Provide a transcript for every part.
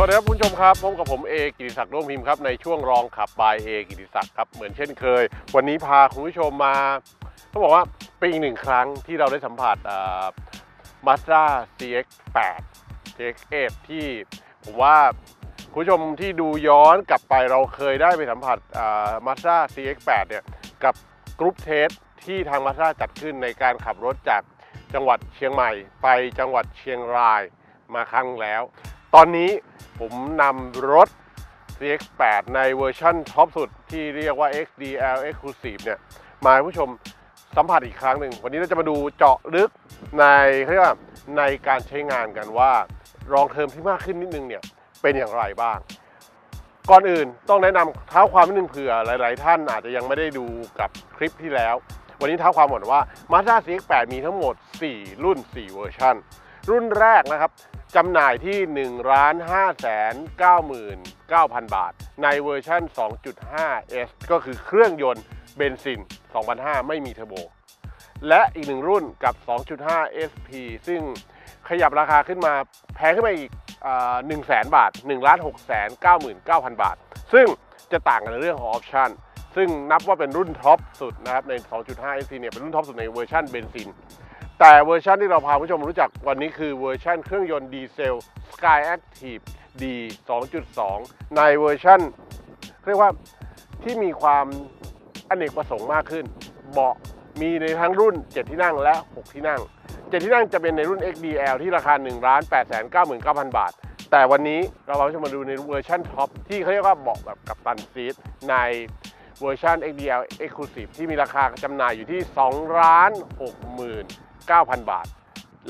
สวัสดีครับคุณผู้ชมครับพบกับผมเอกิติศักดิ์ร่วมพิมพ์ครับในช่วงลองขับ by เอกิติศักดิ์ครับเหมือนเช่นเคย วันนี้พาคุณผู้ชมมาต้องบอกว่าเป็นอีกหนึ่งครั้งที่เราได้สัมผัสมาสด้า CX8 CX8 ที่ผมว่าคุณผู้ชมที่ดูย้อนกลับไปเราเคยได้ไปสัมผัสมาสด้า CX8 เนี่ยกับ group test ที่ทางมาสด้าจัดขึ้นในการขับรถจากจังหวัดเชียงใหม่ ไปจังหวัดเชียงรายมาครั้งแล้ว ตอนนี้ผมนำรถ CX8 ในเวอร์ชั่นท็อปสุดที่เรียกว่า XDL Exclusive เนี่ย มาให้ผู้ชมสัมผัสอีกครั้งหนึ่ง วันนี้เราจะมาดูเจาะลึกในเขาเรียกว่าในการใช้งานกันว่า long term ที่มากขึ้นนิดนึงเนี่ย เป็นอย่างไรบ้าง ก่อนอื่นต้องแนะนำเท้าความนิดนึงเผื่อหลาย ๆ ท่านอาจจะยังไม่ได้ดูกับคลิปที่แล้ว วันนี้เท้าความหมดว่า Mazda CX8 มีทั้งหมด 4 รุ่น 4 เวอร์ชันรุ่นแรกนะครับ จำหน่ายที่1 5 9 9 0บาท ในเวอร์ชัน 2.5S ก็คือเครื่องยนต์เบนซิน2005ไม่มีเทอร์โบ และอีกหนึ่งรุ่นกับ 2.5 SP ซึ่งขยับราคาขึ้นมาแพงขึ้นมาอีก1 0 0 0 0 0บาท1 6 9 9 0 0 0 บาท ซึ่งจะต่างกันในเรื่องของออปชันซึ่งนับว่าเป็นรุ่นท็อปสุดนะครับใน 2.5 SP เนี่ยเป็นรุ่นท็อปสุดในเวอร์ชันเบนซิน แต่เวอร์ชันที่เราพาผู้ชมรู้จักวันนี้คือเวอร์ชันเครื่องยนต์ดีเซล SKYACTIV-D 2.2 ในเวอร์ชันเรียกว่าที่มีความอเนกประสงค์มากขึ้น เบาะมีในทั้งรุ่น 7 ที่นั่งและ 6 ที่นั่ง 7 ที่นั่งจะเป็นในรุ่น XDL ที่ราคา1 8 9 9 9 0 0 บาท แต่วันนี้เราพาผู้ชมมาดูในเวอร์ชันท็อปที่เขาเรียกว่าเบาะแบบ captain seat ในเวอร์ชัน XDL Exclusive ที่มีราคาจำหน่ายอยู่ที่ 2 ล้าน 6 0 0 0 9,000 บาท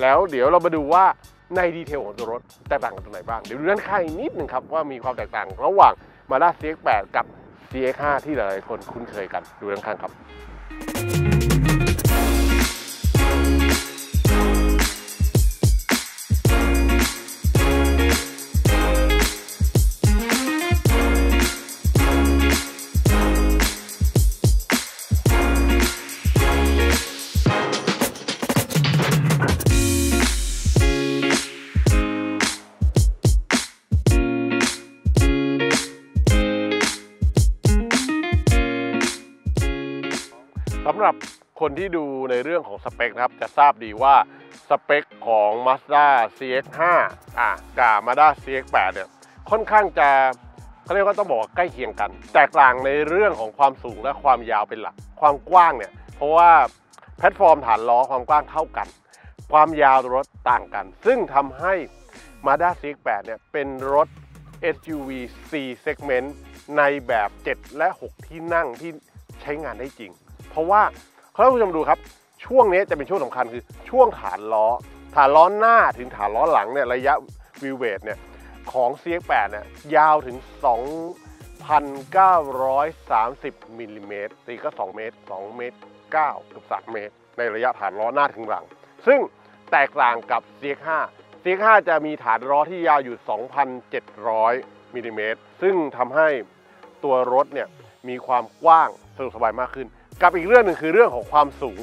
แล้วเดี๋ยวเรามาดูว่าใน detail ของตัวรถแตกต่างกันตรงไหนบ้าง เดี๋ยวดูด้านข้างอีกนิดหนึ่งครับ ว่ามีความแตกต่างระหว่าง Mazda CX-8 กับ CX-5 ที่หลายๆคนคุ้นเคยกันดูด้านข้างครับ คนที่ดูในเรื่องของสเปคนะครับ จะทราบดีว่าสเปคของ Mazda CX-5 อะกับ Mazda CX-8 เนี่ยค่อนข้างจะเขาเรียกว่าต้องบอกว่าใกล้เคียงกัน แตกต่างในเรื่องของความสูงและความยาวเป็นหลัก ความกว้างเนี่ย เพราะว่าแพลตฟอร์มฐานล้อความกว้างเท่ากัน ความยาวรถต่างกัน ซึ่งทำให้ Mazda CX-8 เนี่ยเป็นรถ SUV C segment ในแบบ 7 และ 6 ที่นั่งที่ใช้งานได้จริง เพราะว่า เขาให้ผู้ชมดูครับ ช่วงนี้จะเป็นช่วงสำคัญคือช่วงฐานล้อ ฐานล้อหน้าถึงฐานล้อหลังเนี่ยระยะวิเวทเนี่ยของ CX8 เนี่ยยาวถึง 2,930มิลลิเมตรตีก็ 2 เมตร 2 เมตร 9 เกือบ 3 เมตร ในระยะฐานล้อหน้าถึงหลัง ซึ่งแตกต่างกับ CX5 CX5 จะมีฐานล้อที่ยาวอยู่ 2,700มิลลิเมตรซึ่งทำให้ตัวรถเนี่ยมีความกว้างสะดวกสบายมากขึ้น กับอีกเรื่องหนึ่งคือเรื่องของความสูง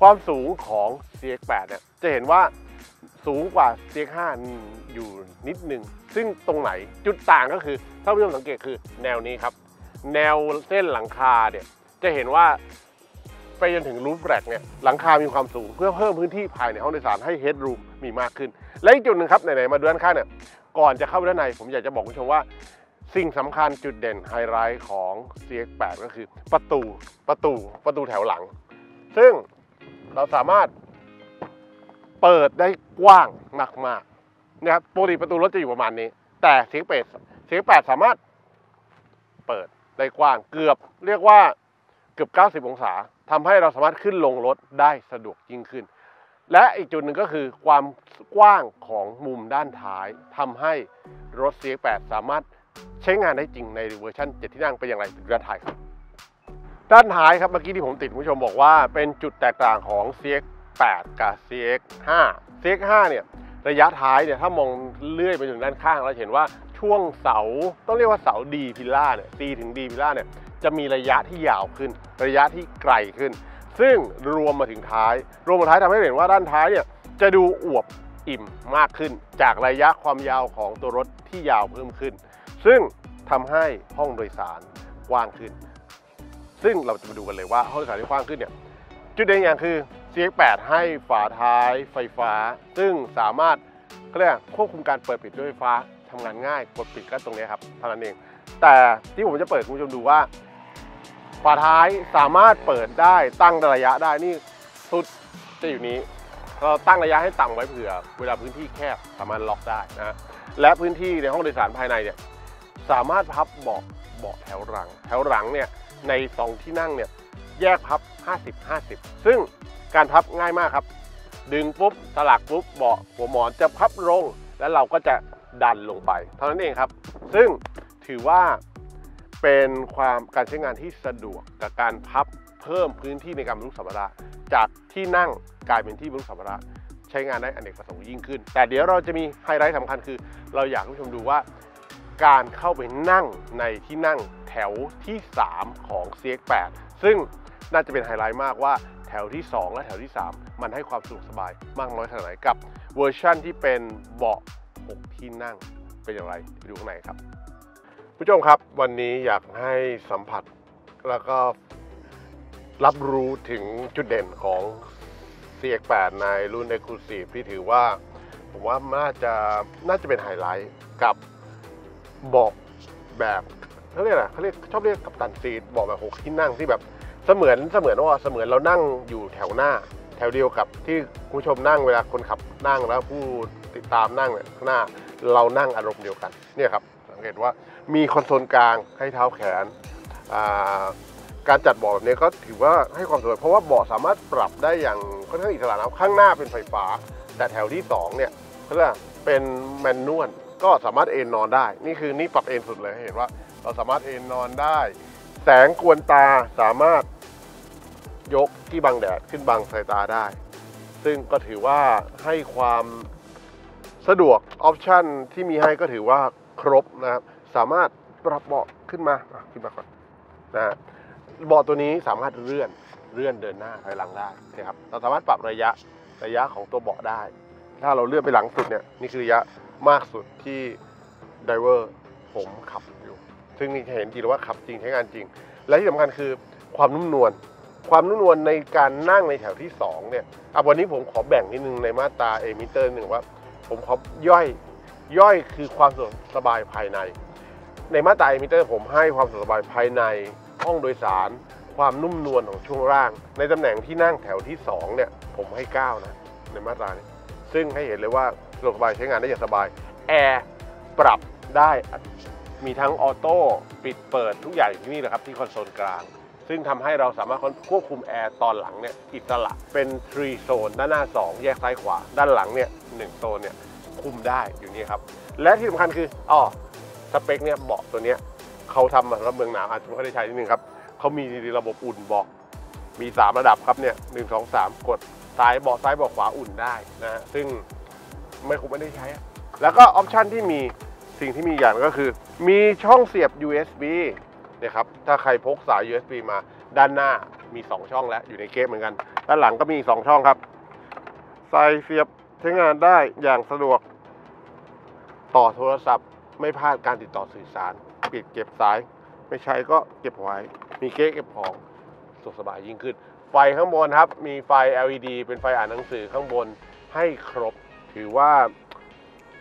ความสูงของ CX8 เนี่ยจะเห็นว่าสูงกว่า CX5 อยู่นิดนึง ซึ่งตรงไหนจุดต่างก็คือถ้าผู้ชมสังเกตคือแนวนี้ครับ แนวเส้นหลังคาเนี่ยจะเห็นว่าไปจนถึงรูฟแรกเนี่ยหลังคามีความสูงเพื่อเพิ่มพื้นที่ภายในห้องโดยสารให้เฮดรูมมีมากขึ้น และอีกจุดหนึ่งครับไหนๆมาดูด้านข้างเนี่ยก่อนจะเข้าไปด้านในผมอยากจะบอกคุณผู้ชมว่า สิ่งสำคัญจุดเด่นไฮไลท์ของ CX8 ก็คือประตูประตูประตูแถวหลัง ซึ่งเราสามารถเปิดได้กว้างมากๆนะครับปกติประตูรถจะอยู่ประมาณนี้ แต่ CX8 CX8 สามารถเปิดได้กว้างเกือบเรียกว่าเกือบ 90 องศาทำให้เราสามารถขึ้นลงรถได้สะดวกยิ่งขึ้น และอีกจุดหนึ่งก็คือความกว้างของมุมด้านท้ายทำให้รถ CX8 สามารถ ใช้งานได้จริงในเวอร์ชัน7 ที่นั่งเป็นอย่างไรถึงด้านท้ายครับ ด้านท้ายครับเมื่อกี้ที่ผมติดคุณผู้ชมบอกว่าเป็นจุดแตกต่างของ CX8 กับ CX5 CX5 เนี่ยระยะท้ายเนี่ยถ้ามองเลื่อยไปถึงด้านข้างเราเห็นว่าช่วงเสาต้องเรียกว่าเสาดีพิล่าเนี่ย C ถึง D พิล่าเนี่ยจะมีระยะที่ยาวขึ้น ระยะที่ไกลขึ้น ซึ่งรวมมาถึงท้าย รวมมาท้ายทำให้เห็นว่าด้านท้ายเนี่ยจะดูอวบอิ่มมากขึ้น จากระยะความยาวของตัวรถที่ยาวเพิ่มขึ้น ซึ่งทำให้ห้องโดยสารกว้างขึ้น ซึ่งเราจะมาดูกันเลยว่าห้องโดยสารที่กว้างขึ้นเนี่ยจุดเด่นอย่างคือ CX8 ให้ฝาท้ายไฟฟ้า ซึ่งสามารถเขาเรียกควบคุมการเปิดปิดด้วยไฟฟ้าทำงานง่ายกดปิดก็ตรงนี้ครับเท่านั้นเอง แต่ที่ผมจะเปิดคุณผู้ชมดูว่าฝาท้ายสามารถเปิดได้ตั้งระยะได้นี่สุดจะอยู่นี้เราตั้งระยะให้ต่ำไว้เผื่อ เวลาพื้นที่แคบสามารถล็อกได้นะฮะและพื้นที่ในห้องโดยสารภายในเนี่ย สามารถพับเบาะเบาะแถวหลัง แถวหลังเนี่ยในสองที่นั่งเนี่ยแยกพับ 50 50 ซึ่งการพับง่ายมากครับ ดึงปุ๊บสลักปุ๊บเบาะหัวหมอนจะพับลง แล้วเราก็จะดันลงไป เท่านั้นเองครับ ซึ่งถือว่าเป็นความการใช้งานที่สะดวกกับการพับเพิ่มพื้นที่ในการบรรทุกสัมภาระจากที่นั่งกลายเป็นที่บรรทุกสัมภาระใช้งานได้อเนกประสงค์ยิ่งขึ้น แต่เดี๋ยวเราจะมีไฮไลท์สำคัญคือ เราอยากให้ผู้ชมดูว่า การเข้าไปนั่งในที่นั่งแถวที่ 3 ของ CX8 ซึ่งน่าจะเป็นไฮไลท์มากว่าแถวที่ 2 และแถวที่ 3 มันให้ความสะดวกสบายมากน้อยขนาดไหนกับเวอร์ชั่นที่เป็นเบาะ 6 ที่นั่งเป็นอย่างไรไปดูข้างในครับผู้ชมครับวันนี้อยากให้สัมผัสแล้วก็รับรู้ถึงจุดเด่นของ CX8 ในรุ่น Exclusive ที่ถือว่า ผมว่าน่าจะน่าจะเป็นไฮไลท์กับ บาะแบบเขาเรียกอะไรเขาเรียกชอบเรียกกับตันซีทบาะแบบหกที่นั่งที่แบบเสมือนเสมือนว่าเสมือนเรานั่งอยู่แถวหน้า แถวเดียวกับที่คุณผู้ชมนั่งเวลาคนขับนั่งแล้วผู้ติดตามนั่งเนี่ยข้างหน้าเรานั่งอารมณ์เดียวกันเนี่ยครับสังเกตว่ามีคอนโซลกลางให้เท้าแขนาการจัดเบาะแบบนี้ก็ถือว่าให้ความสวยเพราะว่าเบาะสามารถปรับได้อย่างค่อนข้างอิสระนะข้างหน้าเป็นไฟฟ้า แต่แถวที่สองเนี่ยเขาเรียกว่าเป็นแมนนวล ก็สามารถเอนนอนได้ นี่คือนี่ปรับเอนสุดเลยเห็นว่า เราสามารถเอนนอนได้ แสงกวนตาสามารถยกที่บังแดดขึ้นบังสายตาได้ ซึ่งก็ถือว่าให้ความสะดวกออปชันที่มีให้ก็ถือว่าครบนะครับ สามารถปรับเบาะขึ้นมาขึ้นมาก่อนนะฮะเบาะตัวนี้สามารถเลื่อนเลื่อนเดินหน้าถอยหลังได้นะครับเราสามารถปรับระยะระยะของตัวเบาะได้ ถ้าเราเลื่อนไปหลังสุดเนี่ยนี่คือระยะมากสุดที่ driver ผมขับอยู่ ซึ่งนี่จะเห็นจริงว่าขับจริงใช้งานจริง และที่สำคัญคือความนุ่มนวลความนุ่มนวลในการนั่งในแถวที่สองเนี่ยอะวันนี้ผมขอแบ่งนิดนึงในมาตราเอมิเตอร์หนึ่งว่า ผมขอย่อยย่อยคือความสะดวกสบายภายใน ในมาตราเอมิเตอร์ผมให้ความสะดวกสบายภายในห้องโดยสาร ความนุ่มนวลของช่วงล่าง ในตำแหน่งที่นั่งแถวที่สองเนี่ยผมให้เก้านะ ในมาตรานี้ ซึ่งให้เห็นเลยว่าสะดวกสบายใช้งานได้อย่างสบายแอร์ปรับได้มีทั้ง auto ปิดเปิดทุกอย่างอยู่ที่นี่แหละครับที่คอนโซลกลาง ซึ่งทำให้เราสามารถควบคุมแอร์ตอนหลังเนี่ยอิสระเป็น3โซนด้านหน้า 2 แยกซ้ายขวา ด้านหลังเนี่ย1โซนเนี่ยคุมได้อยู่นี่ครับ และที่สำคัญคืออ๋อสเปคเนี่ยเบาะตัวเนี้ยเขาทำมาสำหรับเมืองหนาวอาจจะไม่ค่อยได้ใช้นิดนึงครับเขามีระบบอุ่นเบาะมี 3 ระดับครับเนี่ยหนึ่งสองสามกด ซ้ายเบาะซ้ายเบาะขวาอุ่นได้นะฮะซึ่งไม่คุ้มไม่ได้ใช้อะแล้วก็ออปชันที่มีสิ่งที่มีอย่างก็คือ มีช่องเสียบ USB เนี่ยครับถ้าใครพกสาย USB มาด้านหน้ามี 2 ช่องแล้วอยู่ในเกมเหมือนกัน ด้านหลังก็มีอีก2ช่องครับ ใส่เสียบใช้งานได้อย่างสะดวก ต่อโทรศัพท์ไม่พลาดการติดต่อสื่อสาร ปิดเก็บสาย ไม่ใช้ก็เก็บไว้ มีเก๊เก็บของสะดวกสบายยิ่งขึ้น ไฟข้างบนครับ มีไฟ LED เป็นไฟอ่านหนังสือข้างบนให้ครบ ถือว่า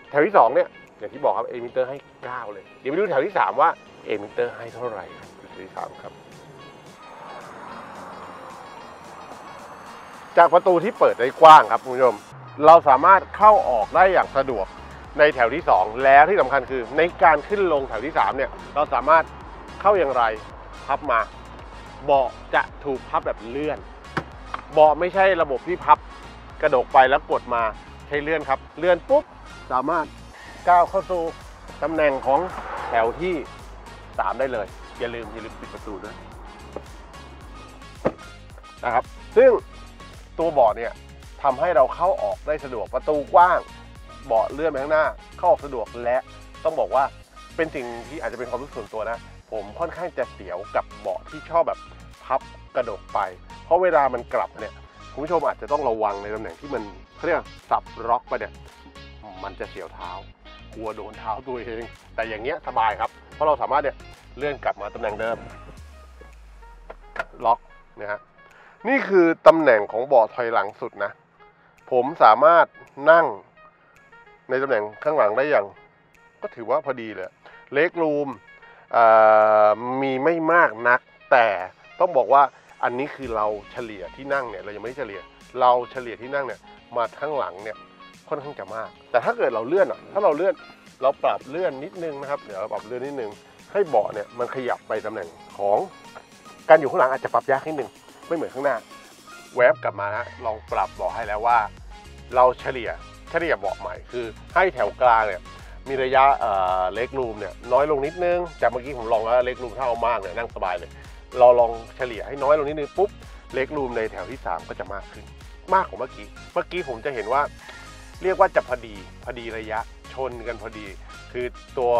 แถวที่ 2 เนี่ย อย่างที่บอกครับเอมิเตอร์ให้ 9 เลย เดี๋ยวไปดูแถวที่ 3 ว่าเอมิเตอร์ให้เท่าไหร่ครับดูแถวที่สามครับ จากประตูที่เปิดได้กว้างครับคุณผู้ชม เราสามารถเข้าออกได้อย่างสะดวกในแถวที่ 2 แล้วที่สำคัญคือในการขึ้นลงแถวที่ 3 เนี่ย เราสามารถเข้าอย่างไรพับมา เบาะจะถูกพับแบบเลื่อน เบาะไม่ใช่ระบบที่พับกระดกไปแล้วกดมาใช้เลื่อนครับ เลื่อนปุ๊บสามารถก้าวเข้าสู่ตำแหน่งของแถวที่ 3 ได้เลย อย่าลืมอย่าลืมปิดประตูด้วยนะครับ ซึ่งตัวเบาะเนี่ยทำให้เราเข้าออกได้สะดวกประตูกว้าง เบาะเลื่อนไปข้างหน้า เข้าออกสะดวกและต้องบอกว่าเป็นสิ่งที่อาจจะเป็นความรู้สึกส่วนตัวนะ ผมค่อนข้างจะเสียวกับเบาะที่ชอบแบบพับกระดกไป เพราะเวลามันกลับเนี่ยคุณผู้ชมอาจจะต้องระวังในตำแหน่งที่มันเขาเรียกสับล็อกไปเนี่ยมันจะเสียวเท้ากลัวโดนเท้าตัวเอง แต่อย่างเงี้ยสบายครับ เพราะเราสามารถเนี่ยเลื่อนกลับมาตำแหน่งเดิม ล็อกนะฮะนี่คือตำแหน่งของเบาะถอยหลังสุดนะ ผมสามารถนั่งในตำแหน่งข้างหลังได้อย่าง ก็ถือว่าพอดีเลย เล็กรูม มีไม่มากนัก แต่ต้องบอกว่าอันนี้คือเราเฉลี่ยที่นั่งเนี่ยเรายังไม่ได้เฉลี่ย เราเฉลี่ยที่นั่งเนี่ยมาข้างหลังเนี่ยค่อนข้างจะมาก แต่ถ้าเกิดเราเลื่อนอะถ้าเราเลื่อนเราปรับเลื่อนนิดนึงนะครับเดี๋ยวปรับเลื่อนนิดนึง ให้เบาะเนี่ยมันขยับไปตำแหน่งของการอยู่ข้างหลังอาจจะปรับยากนิดนึงไม่เหมือนข้างหน้า แวบกลับมานะลองปรับเบาะให้แล้วว่า เราเฉลี่ยเฉลี่ยเบาะใหม่คือให้แถวกลางเนี่ย มีระยะเล็กรูมเนี่ยน้อยลงนิดนึง จากเมื่อกี้ผมลองแล้วเล็กรูมถ้าเอามากเนี่ยนั่งสบายเลย เราลองเฉลี่ยให้น้อยลงนิดนึงปุ๊บเล็กรูมในแถวที่ 3 ก็จะมากขึ้น มากกว่าเมื่อกี้ เมื่อกี้ผมจะเห็นว่า เรียกว่าจะพอดีพอดีระยะชนกันพอดี คือตัว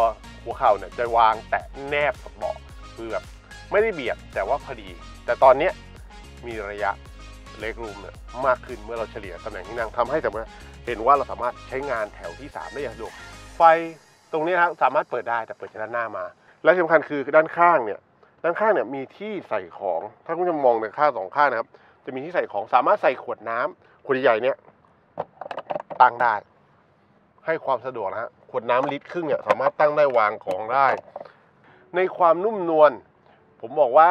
หัวเข่าเนี่ยจะวางแตะแนบกับเบาะคือแบบไม่ได้เบียดแต่ว่าพอดี แต่ตอนเนี้ยมีระยะเล็กรูมเนี่ยมากขึ้นเมื่อเราเฉลี่ยตำแหน่งที่นั่งทำให้แต่ว่าเห็นว่าเราสามารถใช้งานแถวที่ 3 ได้อย่างสะดวก ไฟตรงนี้ครับสามารถเปิดได้แต่เปิดจากด้านหน้ามา และสำคัญคือด้านข้างเนี่ยด้านข้างเนี่ยมีที่ใส่ของ ถ้าคุณผู้ชมองในข้างสองข้างนะครับ จะมีที่ใส่ของสามารถใส่ขวดน้ำขวดใหญ่เนี่ยตั้งได้ ให้ความสะดวกนะฮะขวดน้ำลิตรครึ่งเนี่ยสามารถตั้งได้วางของได้ ในความนุ่มนวลผมบอกว่า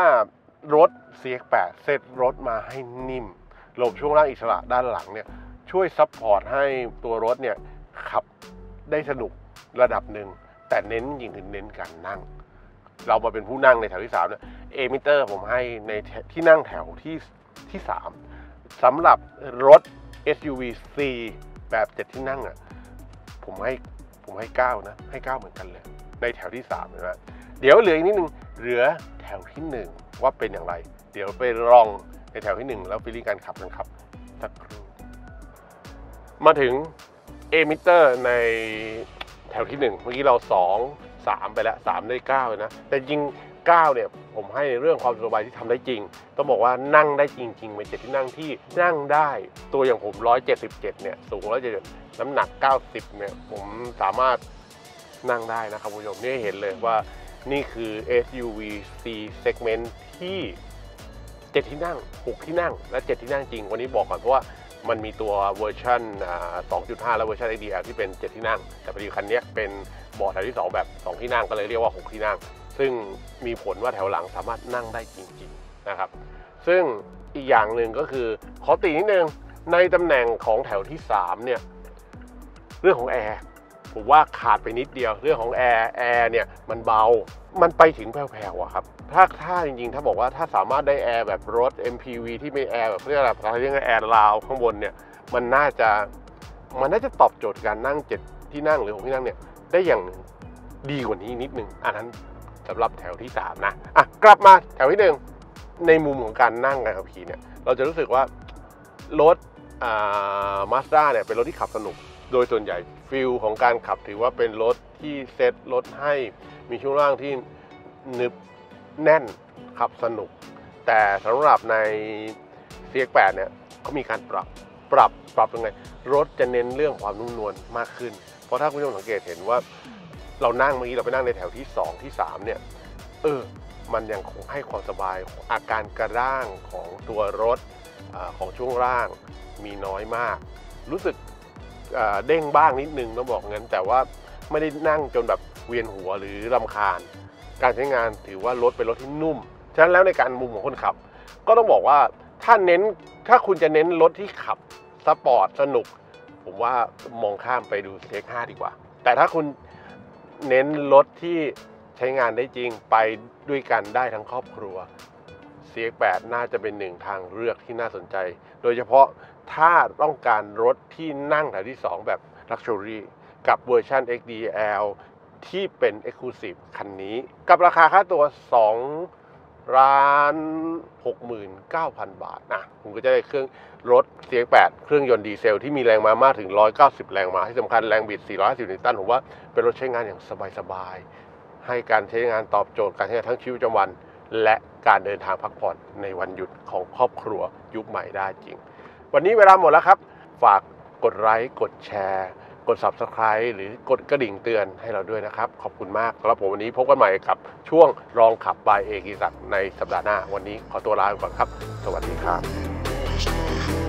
รถ CX8 set รถมาให้นิ่มระบบช่วงล่างอิสระด้านหลังเนี่ยช่วย support ให้ตัวรถเนี่ยขับได้สนุก ระดับหนึ่ง แต่เน้นยิ่งคือเน้นการนั่ง เรามาเป็นผู้นั่งในแถวที่3เนี่ยเอมิเตอร์ผมให้ในที่นั่งแถวที่ที่3สำหรับรถ SUV C แบบ7ที่นั่งอะผมให้ผมให้ 9 นะ ให้ 9 เหมือนกันเลย ในแถวที่3นะเดี๋ยวเหลืออีกนิดนึงเหลือแถวที่ 1 ว่าเป็นอย่างไร เดี๋ยวไปลองในแถวที่ 1 แล้วฟีลลิ่งการขับกันครับสักครู่มาถึงเอมิเตอร์ใน แถวที่ 1 เมื่อกี้เรา 2 3 ไปแล้ว3ได้9เลยนะ แต่จริง 9 เนี่ย ผมให้เรื่องความสบายที่ทำได้จริง ต้องบอกว่านั่งได้จริงๆเป็นเจ็ดที่นั่งที่นั่งได้ ตัวอย่างผม 177 เนี่ย สูง 177 น้ำหนัก 90 เนี่ย ผมสามารถนั่งได้นะครับคุณผู้ชมนี่เห็นเลยว่านี่คือ SUV C segment ที่ 7 ที่นั่ง 6 ที่นั่ง และ 7 ที่นั่งจริง วันนี้บอกก่อนเพราะว่า มันมีตัวเวอร์ชัน2.5 และเวอร์ชัน XDL ที่เป็น 7 ที่นั่ง แต่พอดีคันนี้เป็นเบาะแถวที่ 2 แบบ 2 ที่นั่งก็เลยเรียกว่า 6 ที่นั่ง ซึ่งมีผลว่าแถวหลังสามารถนั่งได้จริงๆนะครับ ซึ่งอีกอย่างหนึ่งก็คือขอตีนิดนึงในตำแหน่งของแถวที่ 3 เนี่ย เรื่องของแอร์ ผมว่าขาดไปนิดเดียวเรื่องของแอร์แอร์เนี่ยมันเบา มันไปถึงแผ่วๆอะครับ ถ้าถ้าจริงๆ ถ้าบอกว่าถ้าสามารถได้แอร์แบบรถ MPV ที่ไม่แอร์แบบเรียกอะไรเราเรียกแอร์ราวข้างบนเนี่ยมันน่าจะมันน่าจะตอบโจทย์การนั่งเจ็ดที่นั่งหรือหกที่นั่งเนี่ยได้อย่างดีกว่านี้นิดนึงอันนั้นสำหรับแถวที่ 3 นะอะกลับมาแถวที่หนึ่งในมุมของการนั่งการขับขี่เนี่ยเราจะรู้สึกว่ารถมาสด้าเนี่ยเป็นรถที่ขับสนุก โดยส่วนใหญ่ฟิลของการขับถือว่าเป็นรถที่เซ็ตรถให้มีช่วงล่างที่นึบแน่นขับสนุก แต่สำหรับใน CX8 เนี่ยเขามีการปรับปรับปรับยังไงรถจะเน้นเรื่องความนุ่มนวลมากขึ้น เพราะถ้าคุณผู้ชมสังเกตเห็นว่า เรานั่งเมื่อกี้เราไปนั่งในแถวที่ 2 ที่ 3 เนี่ย เออ มันยังคงให้ความสบายอาการกระด้างของตัวรถอของช่วงล่างมีน้อยมาก รู้สึก เด้งบ้างนิดนึงต้องบอกงั้น แต่ว่าไม่ได้นั่งจนแบบเวียนหัวหรือรำคาญ การใช้งานถือว่ารถเป็นรถที่นุ่ม ฉะนั้นแล้วในการมุมของคนขับ ก็ต้องบอกว่าถ้าเน้นถ้าคุณจะเน้นรถที่ขับสปอร์ตสนุก ผมว่ามองข้ามไปดูเซ็ก5ดีกว่า แต่ถ้าคุณเน้นรถที่ใช้งานได้จริงไปด้วยกันได้ทั้งครอบครัว CX8 น่าจะเป็นหนึ่งทางเลือกที่น่าสนใจ โดยเฉพาะ ถ้าต้องการรถที่นั่งแถวที่ 2 แบบ Luxury กับเวอร์ชัน XDL ที่เป็น Exclusive คันนี้ กับราคาค่าตัว 2 ล้าน 69,000 บาทนะคุณก็จะได้เครื่องรถ CX8 เครื่องยนต์ดีเซลที่มีแรงม้ามากถึง 190 แรงม้าที่สำคัญแรงบิด450นิวตันผมว่าเป็นรถใช้งานอย่างสบายๆ ให้การใช้งานตอบโจทย์การใช้งานทั้งชีวิตประจำวัน และการเดินทางพักผ่อนในวันหยุดของครอบครัวยุคใหม่ได้จริง วันนี้เวลาหมดแล้วครับ ฝากกดไลค์กดแชร์ กด Subscribe หรือกดกระดิ่งเตือนให้เราด้วยนะครับ ขอบคุณมากสำหรับผมวันนี้พบกันใหม่กับช่วงลองขับบายเอกิศักในสัปดาห์หน้า วันนี้ขอตัวลาไปก่อนครับ สวัสดีครับ